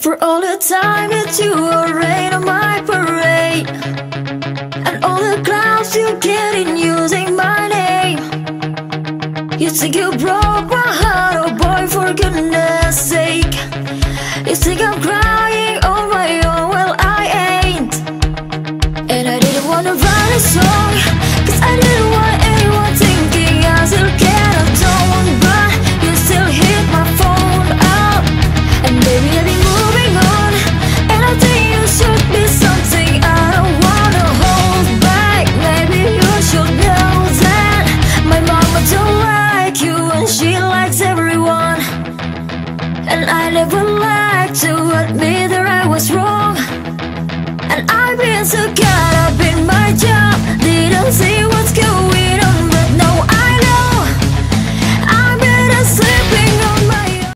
For all the time that you were rain on my parade And all the clouds you get in using my name. You think you broke my heart, oh boy, for goodness sake. You think I'm crying on my own, well I ain't. And I didn't wanna write a song And I never like to admit that I was wrong. And I've been so caught